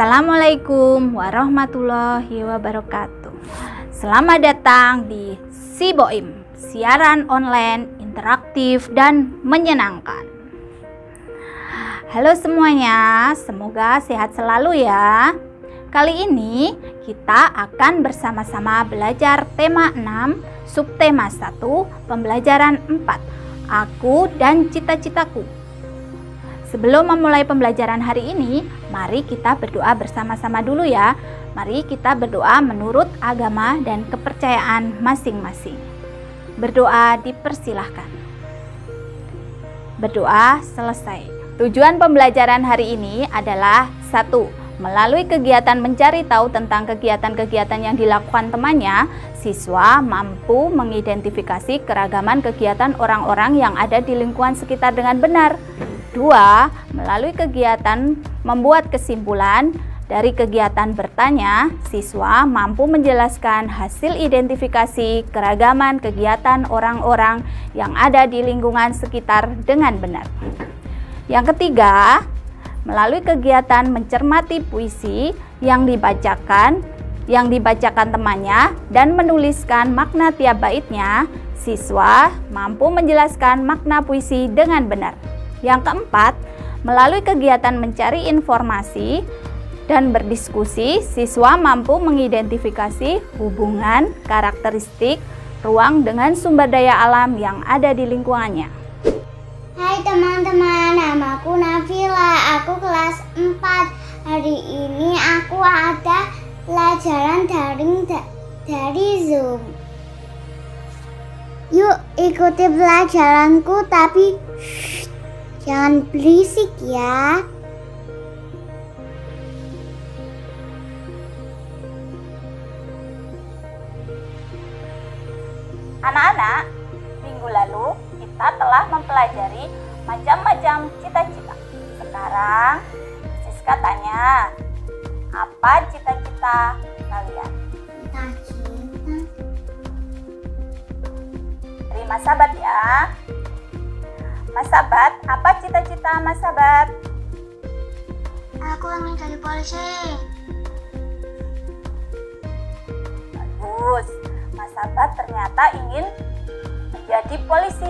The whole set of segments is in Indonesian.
Assalamualaikum warahmatullahi wabarakatuh. Selamat datang di Siboim, siaran online interaktif dan menyenangkan. Halo semuanya, semoga sehat selalu ya. Kali ini kita akan bersama-sama belajar tema 6, subtema 1, pembelajaran 4. Aku dan cita-citaku. Sebelum memulai pembelajaran hari ini, mari kita berdoa bersama-sama dulu ya. Mari kita berdoa menurut agama dan kepercayaan masing-masing. Berdoa dipersilahkan. Berdoa selesai. Tujuan pembelajaran hari ini adalah satu, melalui kegiatan mencari tahu tentang kegiatan-kegiatan yang dilakukan temannya, siswa mampu mengidentifikasi keragaman kegiatan orang-orang yang ada di lingkungan sekitar dengan benar. Dua, melalui kegiatan membuat kesimpulan dari kegiatan bertanya, siswa mampu menjelaskan hasil identifikasi keragaman kegiatan orang-orang yang ada di lingkungan sekitar dengan benar. Yang ketiga, melalui kegiatan mencermati puisi yang dibacakan yang dibacakan temannya dan menuliskan makna tiap baitnya, siswa mampu menjelaskan makna puisi dengan benar. Yang keempat, melalui kegiatan mencari informasi dan berdiskusi, siswa mampu mengidentifikasi hubungan, karakteristik, ruang dengan sumber daya alam yang ada di lingkungannya. Hai teman-teman, namaku Nafila, aku kelas 4 Hari ini aku ada pelajaran daring da dari Zoom. Yuk ikuti pelajaranku tapi shh, jangan berisik ya Anak-anak, minggu lalu kita telah mempelajari macam-macam cita-cita. Sekarang, Siska tanya, apa cita-cita kalian? Cita-cita Terima sahabat ya. Mas Sabat, apa cita-cita Mas Sabat? Aku ingin jadi polisi Bagus. Mas Sabat ternyata ingin menjadi polisi.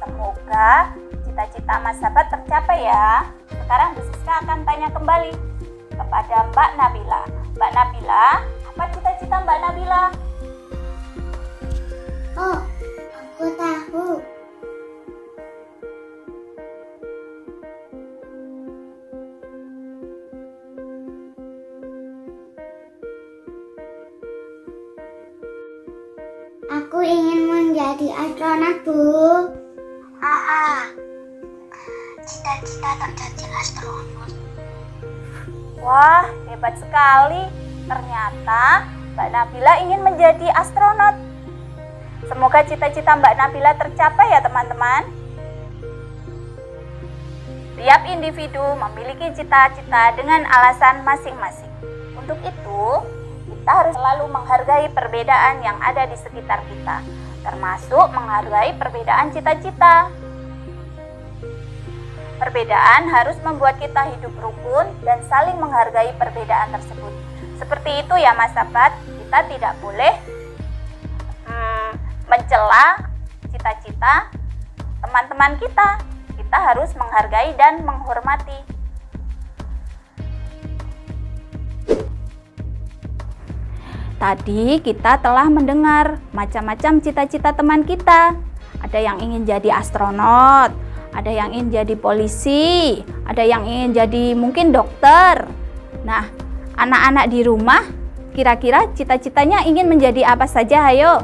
Semoga cita-cita Mas Sabat tercapai ya. Sekarang Bu Siska akan tanya kembali kepada Mbak Nabila. Mbak Nabila, apa cita-cita Mbak Nabila? Astronot, Bu. Aa, cita-cita tak jadi astronot. Wah, hebat sekali. Ternyata Mbak Nabila ingin menjadi astronot. Semoga cita-cita Mbak Nabila tercapai ya teman-teman. Tiap individu memiliki cita-cita dengan alasan masing-masing. Untuk itu, kita harus selalu menghargai perbedaan yang ada di sekitar kita, termasuk menghargai perbedaan cita-cita. Perbedaan harus membuat kita hidup rukun dan saling menghargai perbedaan tersebut. Seperti itu ya Mas Sahabat, kita tidak boleh hmm, mencela cita-cita teman-teman kita. Kita harus menghargai dan menghormati. Tadi kita telah mendengar macam-macam cita-cita teman kita. Ada yang ingin jadi astronot, ada yang ingin jadi polisi, ada yang ingin jadi mungkin dokter. Nah, anak-anak di rumah kira-kira cita-citanya ingin menjadi apa saja? Ayo.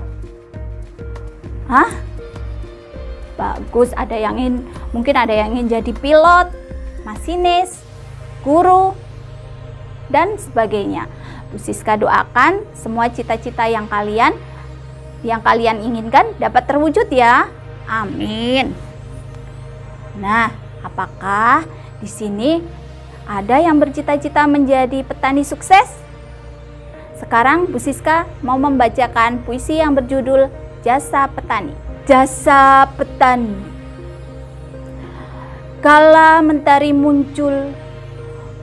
Hah? Bagus, ada yang ingin mungkin ada yang ingin jadi pilot, masinis, guru, dan sebagainya. Bu Siska doakan semua cita-cita yang kalian yang kalian inginkan dapat terwujud ya. Amin. Nah, apakah di sini ada yang bercita-cita menjadi petani sukses? Sekarang Bu Siska mau membacakan puisi yang berjudul Jasa Petani. Jasa Petani. Kala mentari muncul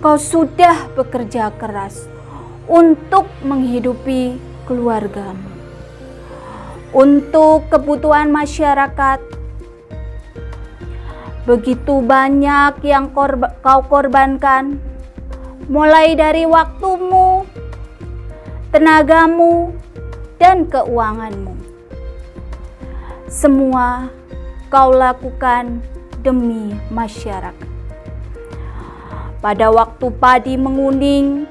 kau sudah bekerja keras untuk menghidupi keluargamu, untuk kebutuhan masyarakat. Begitu banyak yang korba, kau korbankan, mulai dari waktumu, tenagamu, dan keuanganmu. Semua kau lakukan demi masyarakat. Pada waktu padi menguning,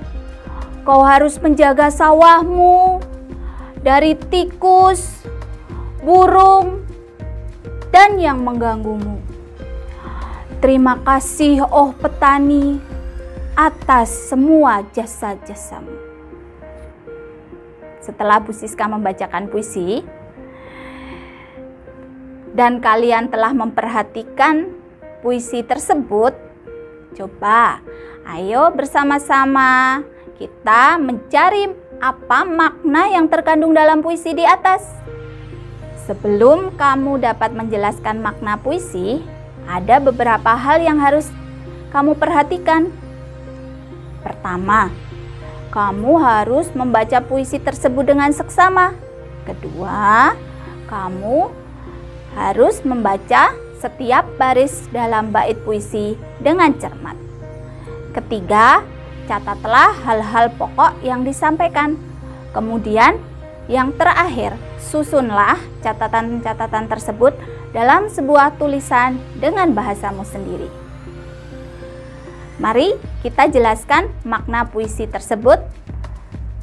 kau harus menjaga sawahmu dari tikus, burung, dan yang mengganggumu. Terima kasih, oh petani, atas semua jasa-jasamu. Setelah Bu Siska membacakan puisi, dan kalian telah memperhatikan puisi tersebut, coba ayo bersama-sama kita mencari apa makna yang terkandung dalam puisi di atas. Sebelum kamu dapat menjelaskan makna puisi, ada beberapa hal yang harus kamu perhatikan. Pertama, kamu harus membaca puisi tersebut dengan seksama. Kedua, kamu harus membaca setiap baris dalam bait puisi dengan cermat. Ketiga, catatlah hal-hal pokok yang disampaikan. Kemudian, yang terakhir, susunlah catatan-catatan tersebut dalam sebuah tulisan dengan bahasamu sendiri. Mari kita jelaskan makna puisi tersebut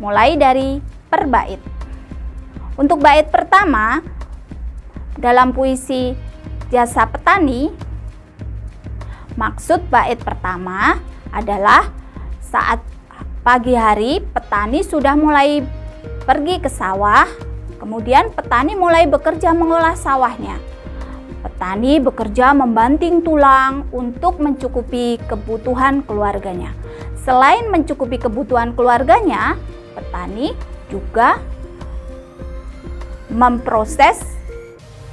mulai dari per bait. Untuk bait pertama, dalam puisi Jasa Petani, maksud bait pertama adalah saat pagi hari petani sudah mulai pergi ke sawah, kemudian petani mulai bekerja mengolah sawahnya. Petani bekerja membanting tulang untuk mencukupi kebutuhan keluarganya. Selain mencukupi kebutuhan keluarganya, petani juga memproses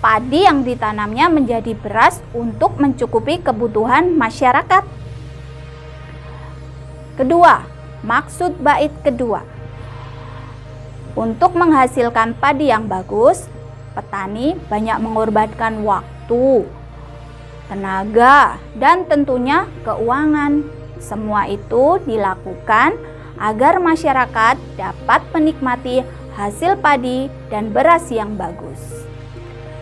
padi yang ditanamnya menjadi beras untuk mencukupi kebutuhan masyarakat. Kedua, maksud bait kedua. Untuk menghasilkan padi yang bagus, petani banyak mengorbankan waktu, tenaga, dan tentunya keuangan. Semua itu dilakukan agar masyarakat dapat menikmati hasil padi dan beras yang bagus.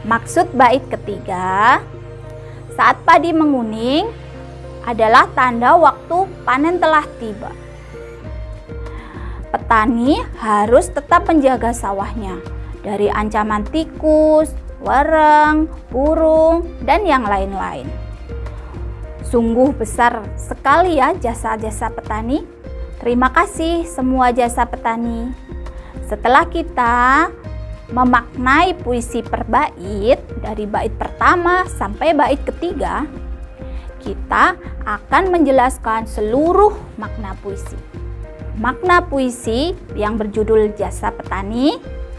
Maksud bait ketiga, saat padi menguning adalah tanda waktu panen telah tiba. Petani harus tetap menjaga sawahnya dari ancaman tikus, warang, burung, dan yang lain-lain. Sungguh besar sekali ya jasa-jasa petani. Terima kasih semua jasa petani. Setelah kita memaknai puisi per bait dari bait pertama sampai bait ketiga, kita akan menjelaskan seluruh makna puisi. Makna puisi yang berjudul Jasa Petani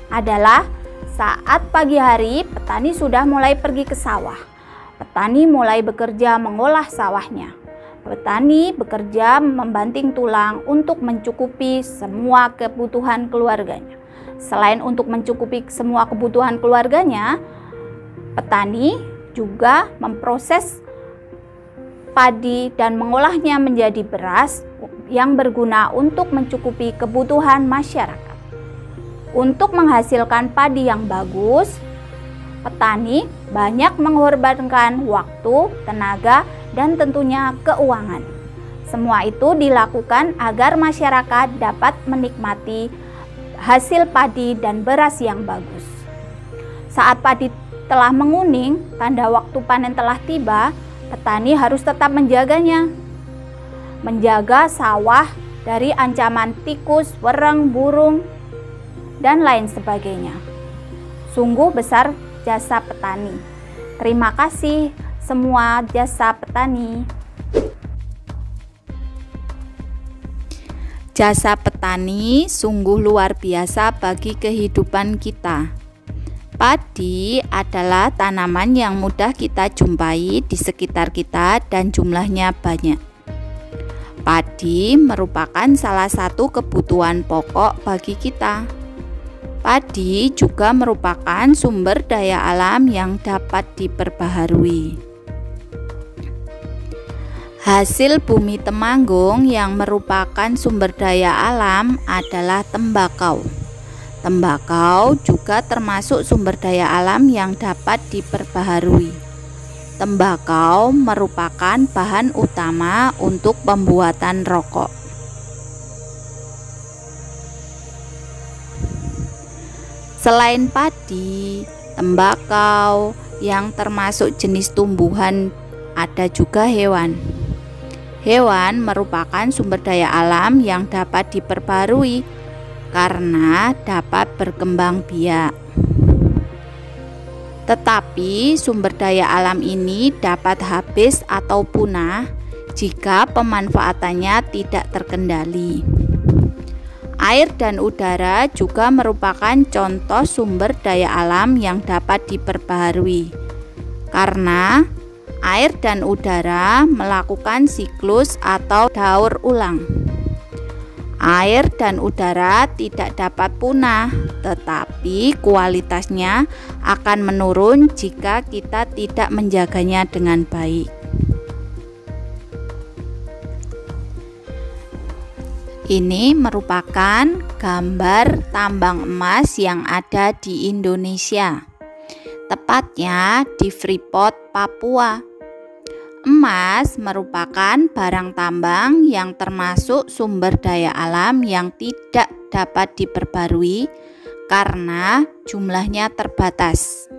adalah saat pagi hari petani sudah mulai pergi ke sawah. Petani mulai bekerja mengolah sawahnya. Petani bekerja membanting tulang untuk mencukupi semua kebutuhan keluarganya. Selain untuk mencukupi semua kebutuhan keluarganya, petani juga memproses padi dan mengolahnya menjadi beras yang berguna untuk mencukupi kebutuhan masyarakat. Untuk menghasilkan padi yang bagus, petani banyak mengorbankan waktu, tenaga, dan tentunya keuangan. Semua itu dilakukan agar masyarakat dapat menikmati hasil padi dan beras yang bagus. Saat padi telah menguning, tanda waktu panen telah tiba, petani harus tetap menjaganya. Menjaga sawah dari ancaman tikus, wereng, burung, dan lain sebagainya. Sungguh besar jasa petani. Terima kasih semua jasa petani. Jasa petani sungguh luar biasa bagi kehidupan kita. Padi adalah tanaman yang mudah kita jumpai di sekitar kita dan jumlahnya banyak. Padi merupakan salah satu kebutuhan pokok bagi kita. Padi juga merupakan sumber daya alam yang dapat diperbaharui. Hasil bumi Temanggung yang merupakan sumber daya alam adalah tembakau. Tembakau juga termasuk sumber daya alam yang dapat diperbaharui. Tembakau merupakan bahan utama untuk pembuatan rokok. Selain padi, tembakau yang termasuk jenis tumbuhan ada juga hewan. Hewan merupakan sumber daya alam yang dapat diperbarui karena dapat berkembang biak. Tetapi sumber daya alam ini dapat habis atau punah jika pemanfaatannya tidak terkendali. Air dan udara juga merupakan contoh sumber daya alam yang dapat diperbaharui. Karena air dan udara melakukan siklus atau daur ulang. Air dan udara tidak dapat punah, tetapi kualitasnya akan menurun jika kita tidak menjaganya dengan baik. Ini merupakan gambar tambang emas yang ada di Indonesia, tepatnya di Freeport, Papua. Emas merupakan barang tambang yang termasuk sumber daya alam yang tidak dapat diperbarui karena jumlahnya terbatas.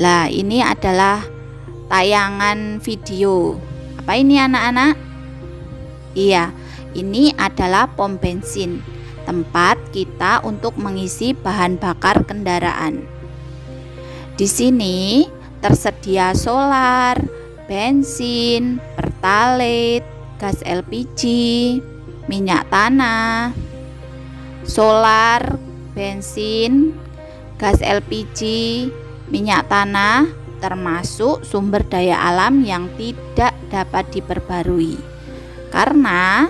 Lah, ini adalah tayangan video. Apa ini anak-anak? Iya, ini adalah pom bensin, tempat kita untuk mengisi bahan bakar kendaraan. Di sini tersedia solar, bensin, pertalite, gas LPG, minyak tanah, solar, bensin, gas LPG, minyak tanah, termasuk sumber daya alam yang tidak dapat diperbarui. Karena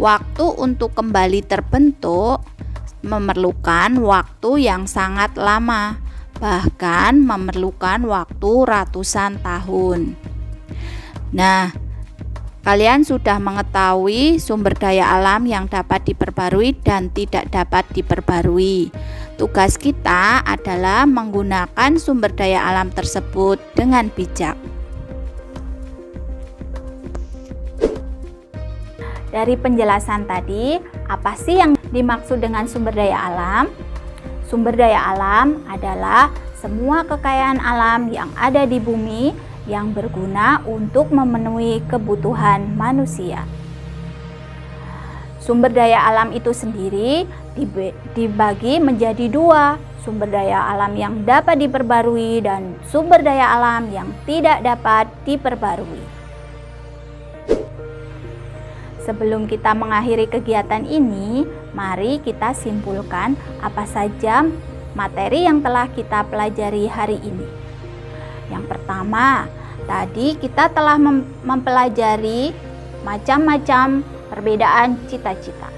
waktu untuk kembali terbentuk memerlukan waktu yang sangat lama bahkan memerlukan waktu ratusan tahun. Nah, kalian sudah mengetahui sumber daya alam yang dapat diperbarui dan tidak dapat diperbarui. Tugas kita adalah menggunakan sumber daya alam tersebut dengan bijak. Dari penjelasan tadi, apa sih yang dimaksud dengan sumber daya alam? Sumber daya alam adalah semua kekayaan alam yang ada di bumi yang berguna untuk memenuhi kebutuhan manusia. Sumber daya alam itu sendiri dibagi menjadi dua, sumber daya alam yang dapat diperbarui dan sumber daya alam yang tidak dapat diperbarui. Sebelum kita mengakhiri kegiatan ini, mari kita simpulkan apa saja materi yang telah kita pelajari hari ini. Yang pertama, tadi kita telah mem mempelajari macam-macam perbedaan cita-cita.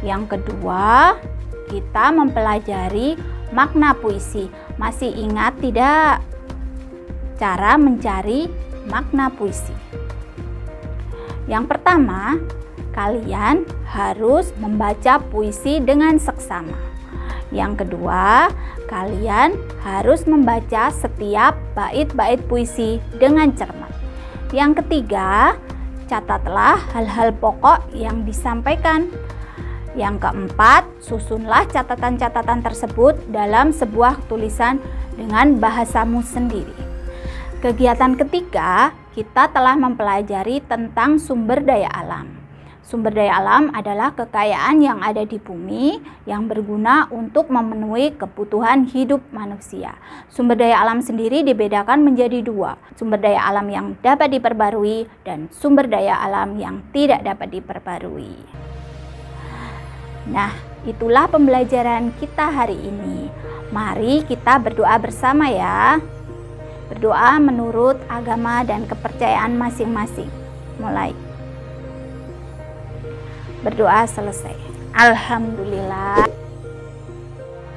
Yang kedua, kita mempelajari makna puisi. Masih ingat tidak cara mencari makna puisi? Yang pertama, kalian harus membaca puisi dengan seksama. Yang kedua, kalian harus membaca setiap bait-bait puisi dengan cermat. Yang ketiga, catatlah hal-hal pokok yang disampaikan. Yang keempat, susunlah catatan-catatan tersebut dalam sebuah tulisan dengan bahasamu sendiri. Kegiatan ketiga, kita telah mempelajari tentang sumber daya alam. Sumber daya alam adalah kekayaan yang ada di bumi yang berguna untuk memenuhi kebutuhan hidup manusia. Sumber daya alam sendiri dibedakan menjadi dua, sumber daya alam yang dapat diperbarui dan sumber daya alam yang tidak dapat diperbarui. Nah, itulah pembelajaran kita hari ini. Mari kita berdoa bersama ya. Berdoa menurut agama dan kepercayaan masing-masing. Mulai. Berdoa selesai. Alhamdulillah.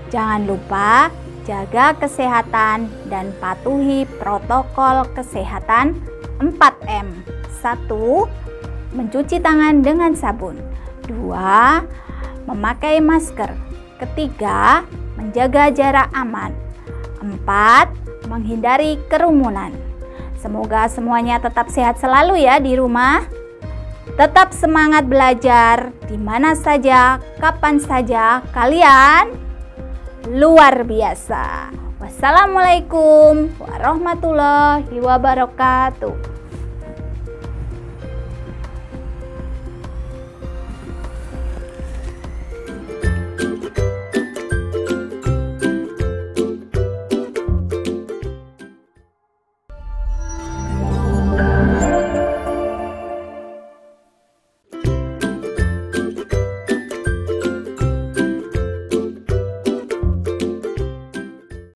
Jangan lupa jaga kesehatan dan patuhi protokol kesehatan 4M. 1. Mencuci tangan dengan sabun. 2. Memakai masker. Ketiga, menjaga jarak aman. 4 menghindari kerumunan. Semoga semuanya tetap sehat selalu ya di rumah. Tetap semangat belajar di mana saja, kapan saja kalian luar biasa. Wassalamualaikum warahmatullahi wabarakatuh.